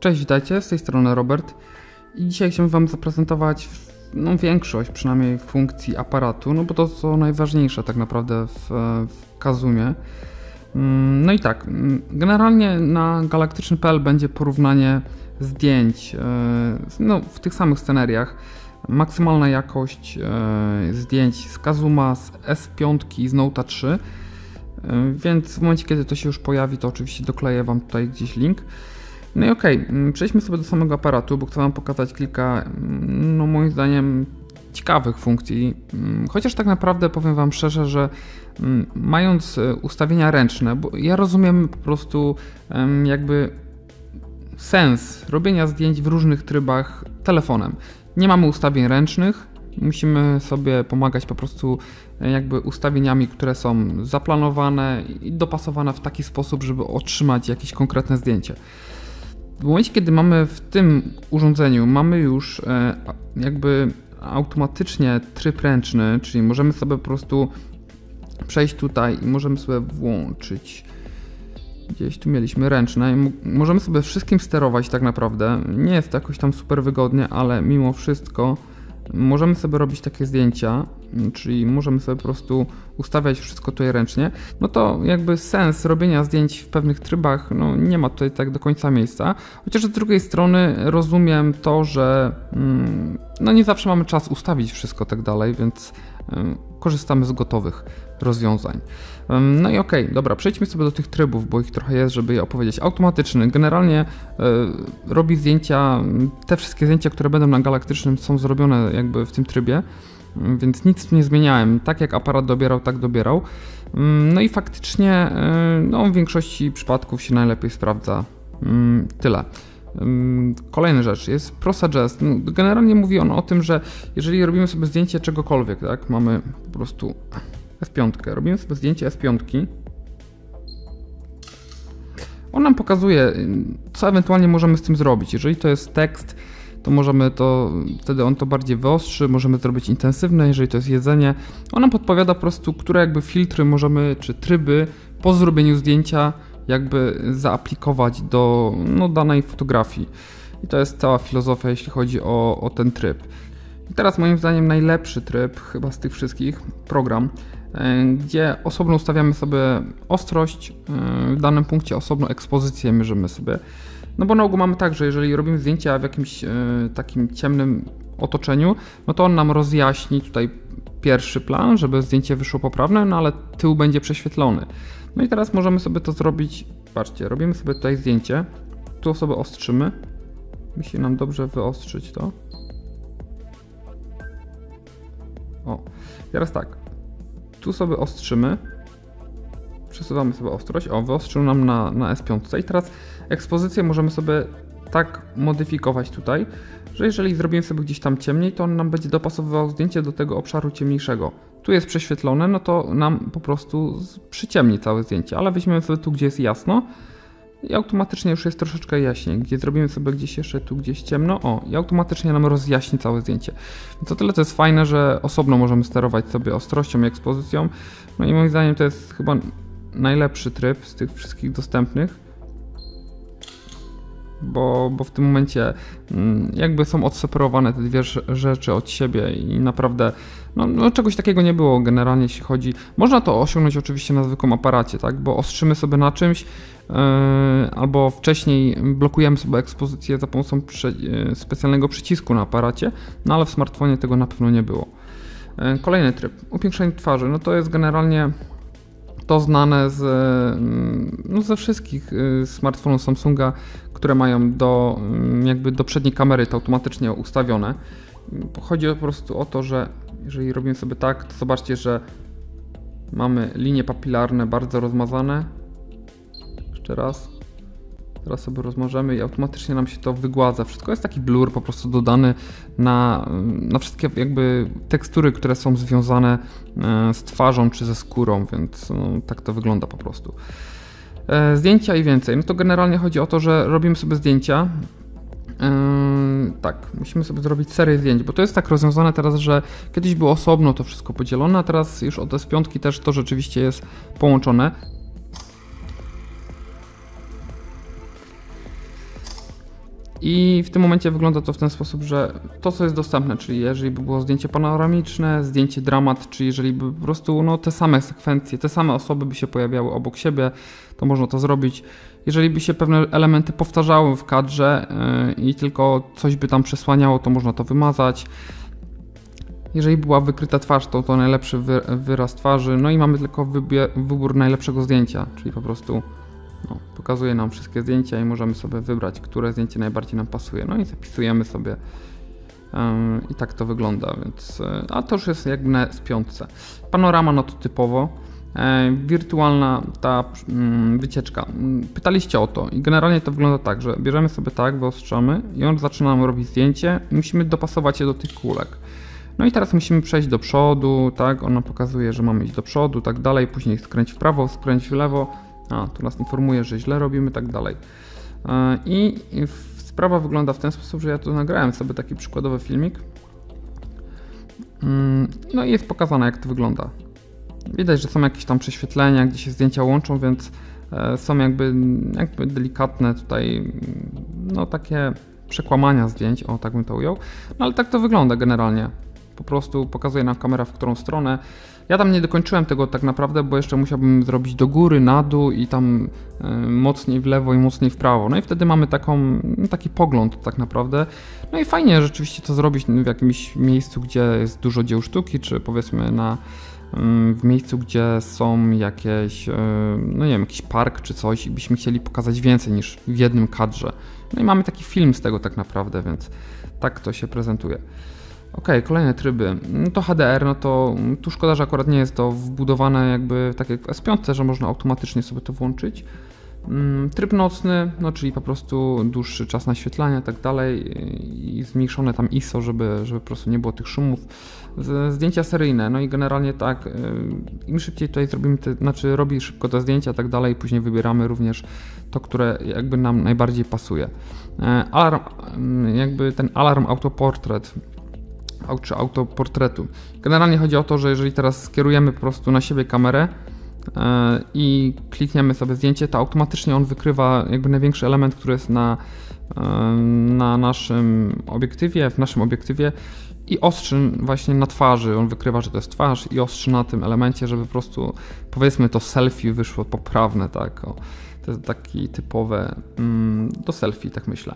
Cześć, witajcie, z tej strony Robert i dzisiaj chciałbym Wam zaprezentować no, większość przynajmniej funkcji aparatu, no bo to co najważniejsze tak naprawdę w, w Kazumie. Mm, no i tak, mm, generalnie na galaktyczny.pl będzie porównanie zdjęć e, no, w tych samych scenariach. Maksymalna jakość e, zdjęć z Kazuma, z S5 i z Note 3. E, więc w momencie, kiedy to się już pojawi, to oczywiście dokleję Wam tutaj gdzieś link. No i okej, okay, przejdźmy sobie do samego aparatu, bo chcę Wam pokazać kilka, no moim zdaniem, ciekawych funkcji. Chociaż tak naprawdę powiem Wam szczerze, że mając ustawienia ręczne, bo ja rozumiem po prostu jakby sens robienia zdjęć w różnych trybach telefonem. Nie mamy ustawień ręcznych, musimy sobie pomagać po prostu e, jakby ustawieniami, które są zaplanowane i dopasowane w taki sposób, żeby otrzymać jakieś konkretne zdjęcie. W momencie, kiedy mamy w tym urządzeniu, mamy już e, jakby automatycznie tryb ręczny, czyli możemy sobie po prostu przejść tutaj i możemy sobie włączyć gdzieś tu mieliśmy ręczne i możemy sobie wszystkim sterować tak naprawdę. Nie jest to jakoś tam super wygodnie, ale mimo wszystko możemy sobie robić takie zdjęcia, czyli możemy sobie po prostu ustawiać wszystko tutaj ręcznie, no to jakby sens robienia zdjęć w pewnych trybach no nie ma tutaj tak do końca miejsca. Chociaż z drugiej strony rozumiem to, że mm, no nie zawsze mamy czas ustawić wszystko tak dalej, więc korzystamy z gotowych rozwiązań. No i okej, okay, dobra, przejdźmy sobie do tych trybów, bo ich trochę jest, żeby je opowiedzieć. Automatyczny generalnie y, robi zdjęcia, te wszystkie zdjęcia, które będą na galaktycznym są zrobione jakby w tym trybie, więc nic nie zmieniałem. Tak jak aparat dobierał, tak dobierał. No i faktycznie y, no, w większości przypadków się najlepiej sprawdza. Tyle. Kolejna rzecz jest ProSuggest. No, generalnie mówi on o tym, że jeżeli robimy sobie zdjęcie czegokolwiek, tak, mamy po prostu F5, robimy sobie zdjęcie F5. On nam pokazuje, co ewentualnie możemy z tym zrobić. Jeżeli to jest tekst, to możemy to, wtedy on to bardziej wyostrzy, możemy zrobić intensywne, jeżeli to jest jedzenie. On nam podpowiada po prostu, które jakby filtry możemy, czy tryby po zrobieniu zdjęcia jakby zaaplikować do no, danej fotografii. I to jest cała filozofia, jeśli chodzi o, o ten tryb. I teraz moim zdaniem najlepszy tryb chyba z tych wszystkich, program, gdzie osobno ustawiamy sobie ostrość, e, w danym punkcie osobno ekspozycję mierzymy sobie. No bo na ogół mamy tak, że jeżeli robimy zdjęcia w jakimś e, takim ciemnym otoczeniu, no to on nam rozjaśni tutaj pierwszy plan, żeby zdjęcie wyszło poprawne, no ale tył będzie prześwietlony. No i teraz możemy sobie to zrobić, patrzcie, robimy sobie tutaj zdjęcie, tu sobie ostrzymy, musi nam dobrze wyostrzyć to. O, teraz tak, tu sobie ostrzymy, przesuwamy sobie ostrość, o, wyostrzył nam na, na S5 i teraz ekspozycję możemy sobie tak modyfikować tutaj, że jeżeli zrobimy sobie gdzieś tam ciemniej, to on nam będzie dopasowywał zdjęcie do tego obszaru ciemniejszego. Tu jest prześwietlone, no to nam po prostu przyciemni całe zdjęcie, ale weźmiemy sobie tu, gdzie jest jasno i automatycznie już jest troszeczkę jaśniej. Gdzie zrobimy sobie gdzieś jeszcze tu gdzieś ciemno, o i automatycznie nam rozjaśni całe zdjęcie. Więc tyle to jest fajne, że osobno możemy sterować sobie ostrością i ekspozycją. No i moim zdaniem to jest chyba najlepszy tryb z tych wszystkich dostępnych bo, bo w tym momencie mm, jakby są odseparowane te dwie rzeczy od siebie i naprawdę no, no, czegoś takiego nie było generalnie jeśli chodzi. Można to osiągnąć oczywiście na zwykłym aparacie, tak, bo ostrzymy sobie na czymś yy, albo wcześniej blokujemy sobie ekspozycję za pomocą prze, yy, specjalnego przycisku na aparacie, no ale w smartfonie tego na pewno nie było. Yy, kolejny tryb, upiększenie twarzy, no to jest generalnie to znane z, mm, no ze wszystkich y, smartfonów Samsunga, które mają do, mm, jakby do przedniej kamery to automatycznie ustawione. Chodzi po prostu o to, że jeżeli robimy sobie tak, to zobaczcie, że mamy linie papilarne bardzo rozmazane. Jeszcze raz. Teraz sobie rozmarzemy i automatycznie nam się to wygładza. Wszystko jest taki blur po prostu dodany na, na wszystkie jakby tekstury, które są związane e, z twarzą czy ze skórą, więc no, tak to wygląda po prostu. E, zdjęcia i więcej. No to generalnie chodzi o to, że robimy sobie zdjęcia. Yy, tak, musimy sobie zrobić serię zdjęć, bo to jest tak rozwiązane teraz, że kiedyś było osobno to wszystko podzielone, a teraz już od S5 też to rzeczywiście jest połączone. I w tym momencie wygląda to w ten sposób, że to, co jest dostępne, czyli jeżeli by było zdjęcie panoramiczne, zdjęcie dramat, czy jeżeli by po prostu no, te same sekwencje, te same osoby by się pojawiały obok siebie, to można to zrobić. Jeżeli by się pewne elementy powtarzały w kadrze yy, i tylko coś by tam przesłaniało, to można to wymazać. Jeżeli była wykryta twarz, to to najlepszy wyraz twarzy. No i mamy tylko wybór najlepszego zdjęcia, czyli po prostu no, pokazuje nam wszystkie zdjęcia i możemy sobie wybrać, które zdjęcie najbardziej nam pasuje. No i zapisujemy sobie i tak to wygląda, więc e, a to już jest jakby na spiątce. Panorama no to typowo. E, wirtualna ta mm, wycieczka. Mm, pytaliście o to i generalnie to wygląda tak, że bierzemy sobie tak, wyostrzamy i on zaczyna nam robić zdjęcie i musimy dopasować je do tych kulek. No i teraz musimy przejść do przodu, tak, ona pokazuje, że mamy iść do przodu, tak dalej, później skręć w prawo, skręć w lewo, a, tu nas informuje, że źle robimy, tak dalej. E, I sprawa wygląda w ten sposób, że ja tu nagrałem sobie taki przykładowy filmik. Mm, no i jest pokazane, jak to wygląda. Widać, że są jakieś tam prześwietlenia, gdzie się zdjęcia łączą, więc e, są jakby, jakby delikatne tutaj, no takie przekłamania zdjęć, o tak bym to ujął. No ale tak to wygląda generalnie. Po prostu pokazuje nam kamera w którą stronę. Ja tam nie dokończyłem tego tak naprawdę, bo jeszcze musiałbym zrobić do góry, na dół i tam y, mocniej w lewo i mocniej w prawo. No i wtedy mamy taką, taki pogląd tak naprawdę. No i fajnie rzeczywiście to zrobić w jakimś miejscu, gdzie jest dużo dzieł sztuki, czy powiedzmy na w miejscu, gdzie są jakieś, e, no nie wiem, jakiś park czy coś i byśmy chcieli pokazać więcej niż w jednym kadrze. No i mamy taki film z tego tak naprawdę, więc tak to się prezentuje. Ok, kolejne tryby. No to HDR, no to tu szkoda, że akurat nie jest to wbudowane jakby tak jak w S5, że można automatycznie sobie to włączyć. Mm, tryb nocny, no czyli po prostu dłuższy czas naświetlania i tak dalej i zmniejszone tam ISO, żeby, żeby po prostu nie było tych szumów. Zdjęcia seryjne, no i generalnie tak, y, im szybciej tutaj zrobimy, te, znaczy robi szybko te zdjęcia i tak dalej, później wybieramy również to, które jakby nam najbardziej pasuje. E, alarm, mm, jakby ten alarm autoportret czy autoportretu. Generalnie chodzi o to, że jeżeli teraz skierujemy po prostu na siebie kamerę e, i klikniemy sobie zdjęcie, to automatycznie on wykrywa jakby największy element, który jest na, e, na naszym obiektywie, w naszym obiektywie i ostrzy właśnie na twarzy. On wykrywa, że to jest twarz i ostrzy na tym elemencie, żeby po prostu powiedzmy to selfie wyszło poprawne, tak. O, to jest taki typowe mm, do selfie, tak myślę.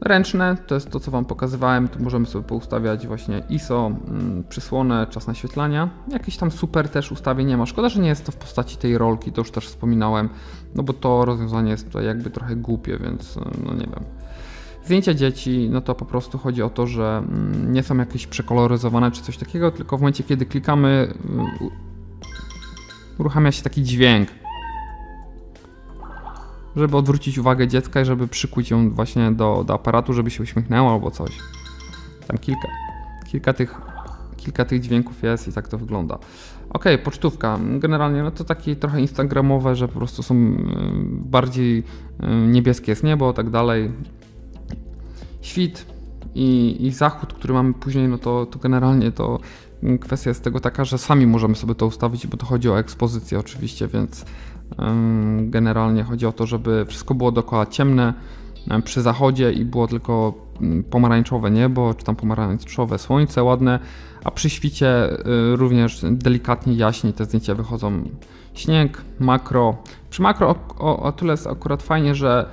Ręczne to jest to, co Wam pokazywałem. Tu możemy sobie poustawiać właśnie ISO, mm, przysłonę, czas naświetlania. Jakieś tam super też ustawień nie ma. Szkoda, że nie jest to w postaci tej rolki, to już też wspominałem, no bo to rozwiązanie jest tutaj jakby trochę głupie, więc e, no nie wiem. Zdjęcia dzieci, no to po prostu chodzi o to, że mm, nie są jakieś przekoloryzowane czy coś takiego, tylko w momencie, kiedy klikamy, uruchamia się taki dźwięk żeby odwrócić uwagę dziecka i żeby przykuć ją właśnie do, do aparatu, żeby się uśmiechnęło albo coś. Tam kilka, kilka, tych, kilka tych dźwięków jest i tak to wygląda. Ok, pocztówka. Generalnie no to takie trochę instagramowe, że po prostu są y, bardziej y, niebieskie jest niebo, tak dalej. Świt i, i zachód, który mamy później, no to, to generalnie to kwestia jest tego taka, że sami możemy sobie to ustawić, bo to chodzi o ekspozycję oczywiście, więc Generalnie chodzi o to, żeby wszystko było dookoła ciemne przy zachodzie i było tylko mm, pomarańczowe niebo, czy tam pomarańczowe słońce ładne, a przy świcie y, również delikatnie jaśniej te zdjęcia wychodzą. Śnieg, makro. Przy makro o, o, tyle jest akurat fajnie, że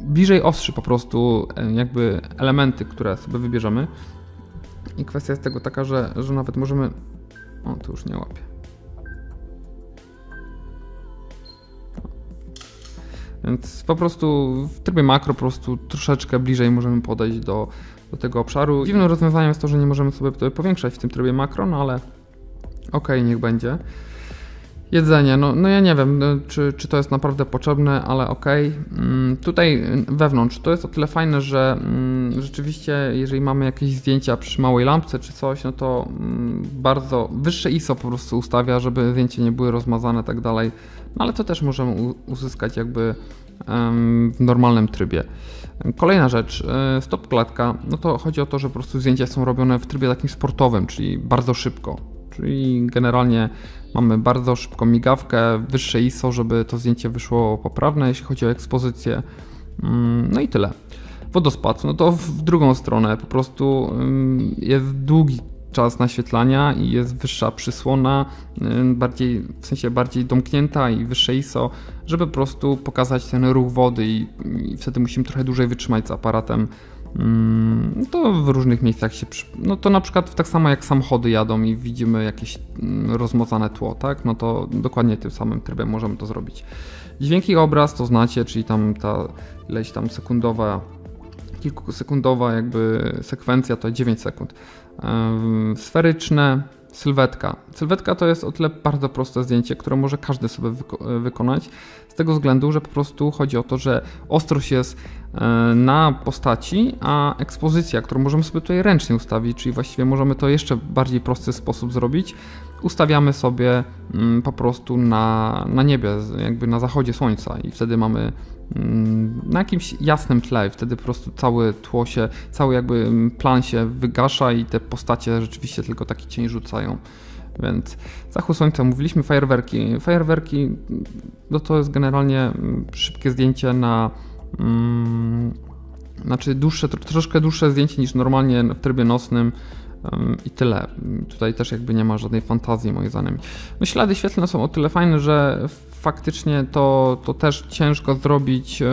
bliżej ostrzy po prostu jakby elementy, które sobie wybierzemy. I kwestia jest tego taka, że, że nawet możemy... O, tu już nie łapię. Więc po prostu w trybie makro po prostu troszeczkę bliżej możemy podejść do, do tego obszaru. Dziwnym rozwiązaniem jest to, że nie możemy sobie tutaj powiększać w tym trybie makro, no ale ok, niech będzie. Jedzenie, no, no ja nie wiem, no, czy, czy to jest naprawdę potrzebne, ale ok. Mm, tutaj wewnątrz to jest o tyle fajne, że mm, rzeczywiście, jeżeli mamy jakieś zdjęcia przy małej lampce czy coś, no to mm, bardzo wyższe ISO po prostu ustawia, żeby zdjęcia nie były rozmazane tak dalej. No ale to też możemy uzyskać jakby w normalnym trybie. Kolejna rzecz, e, stop klatka, no to chodzi o to, że po prostu zdjęcia są robione w trybie takim sportowym, czyli bardzo szybko. Czyli generalnie mamy bardzo szybką migawkę, wyższe ISO, żeby to zdjęcie wyszło poprawne, jeśli chodzi o ekspozycję. Mm, no i tyle. Wodospad, no to w drugą stronę, po prostu jest długi czas naświetlania i jest wyższa przysłona, bardziej, w sensie bardziej domknięta i wyższe ISO, żeby po prostu pokazać ten ruch wody i, i wtedy musimy trochę dłużej wytrzymać z aparatem. To w różnych miejscach się. No to na przykład tak samo jak samochody jadą i widzimy jakieś rozmocane tło, tak? No to dokładnie tym samym trybem możemy to zrobić. Dźwięki obraz to znacie, czyli tam ta ileś tam sekundowa, kilkusekundowa jakby sekwencja to 9 sekund. Sferyczne, sylwetka. Sylwetka to jest o tyle bardzo proste zdjęcie, które może każdy sobie wyko wykonać, z tego względu, że po prostu chodzi o to, że ostrość jest na postaci, a ekspozycja, którą możemy sobie tutaj ręcznie ustawić, czyli właściwie możemy to jeszcze bardziej prosty sposób zrobić, ustawiamy sobie mm, po prostu na, na niebie, jakby na zachodzie słońca i wtedy mamy mm, na jakimś jasnym tle, wtedy po prostu całe tło się, cały jakby mm, plan się wygasza i te postacie rzeczywiście tylko taki cień rzucają. Więc zachód słońca, mówiliśmy fajerwerki. Fajerwerki no to jest generalnie szybkie zdjęcie na znaczy dłuższe, troszkę dłuższe zdjęcie niż normalnie w trybie nocnym i tyle. Tutaj też jakby nie ma żadnej fantazji moim zdaniem. No ślady świetlne są o tyle fajne, że faktycznie to, to też ciężko zrobić e,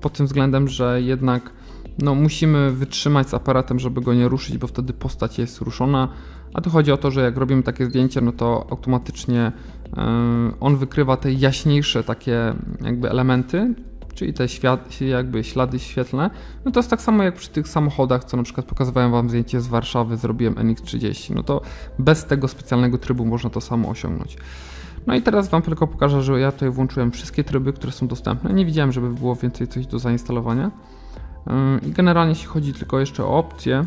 pod tym względem, że jednak no, musimy wytrzymać z aparatem, żeby go nie ruszyć, bo wtedy postać jest ruszona. A tu chodzi o to, że jak robimy takie zdjęcie, no to automatycznie on wykrywa te jaśniejsze takie jakby elementy, czyli te świat, jakby ślady świetlne, no to jest tak samo jak przy tych samochodach, co na przykład pokazywałem Wam zdjęcie z Warszawy, zrobiłem NX30, no to bez tego specjalnego trybu można to samo osiągnąć. No i teraz Wam tylko pokażę, że ja tutaj włączyłem wszystkie tryby, które są dostępne. Nie widziałem, żeby było więcej coś do zainstalowania. I generalnie jeśli chodzi tylko jeszcze o opcje,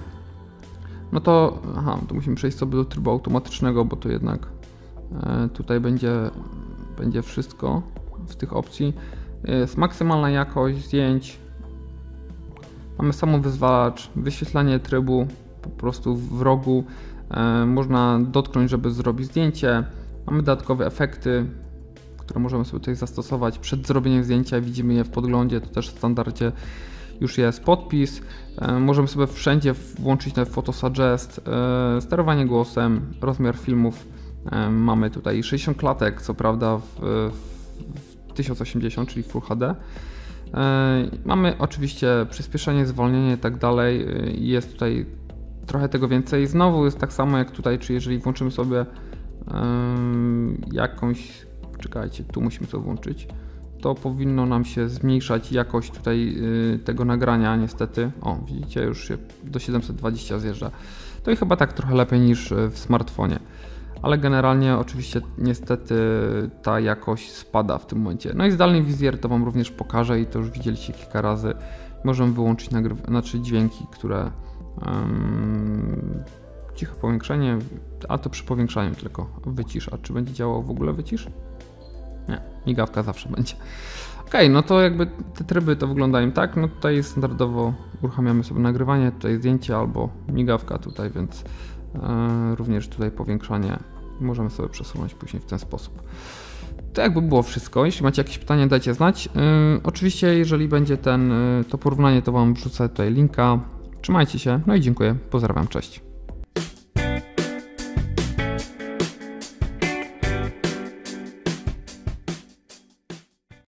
no to, aha, to musimy przejść sobie do trybu automatycznego, bo to jednak e, tutaj będzie, będzie wszystko z tych opcji. Jest maksymalna jakość zdjęć. Mamy samowyzwalacz, wyświetlanie trybu po prostu w rogu. E, można dotknąć, żeby zrobić zdjęcie. Mamy dodatkowe efekty, które możemy sobie tutaj zastosować przed zrobieniem zdjęcia. Widzimy je w podglądzie, to też w standardzie już jest podpis. E, możemy sobie wszędzie włączyć ten Photo Suggest, e, sterowanie głosem, rozmiar filmów. Mamy tutaj 60 klatek, co prawda w, w 1080, czyli Full HD. E, mamy oczywiście przyspieszenie, zwolnienie i tak dalej. E, jest tutaj trochę tego więcej. Znowu jest tak samo jak tutaj, czy jeżeli włączymy sobie jakąś, czekajcie, tu musimy to włączyć, to powinno nam się zmniejszać jakość tutaj tego nagrania niestety. O, widzicie, już się do 720 zjeżdża. To i chyba tak trochę lepiej niż w smartfonie ale generalnie oczywiście niestety ta jakość spada w tym momencie. No i zdalny wizjer to Wam również pokażę i to już widzieliście kilka razy. Możemy wyłączyć nagryw- znaczy dźwięki, które um, ciche powiększenie, a to przy powiększaniu tylko wycisz. A czy będzie działał w ogóle wycisz? Nie, migawka zawsze będzie. Ok, no to jakby te tryby to wyglądają tak. No tutaj standardowo uruchamiamy sobie nagrywanie, tutaj zdjęcie albo migawka tutaj, więc również tutaj powiększanie Możemy sobie przesunąć później w ten sposób. To jakby było wszystko. Jeśli macie jakieś pytania, dajcie znać. Yy, oczywiście, jeżeli będzie ten, yy, to porównanie, to Wam wrzucę tutaj linka. Trzymajcie się, no i dziękuję. Pozdrawiam, cześć.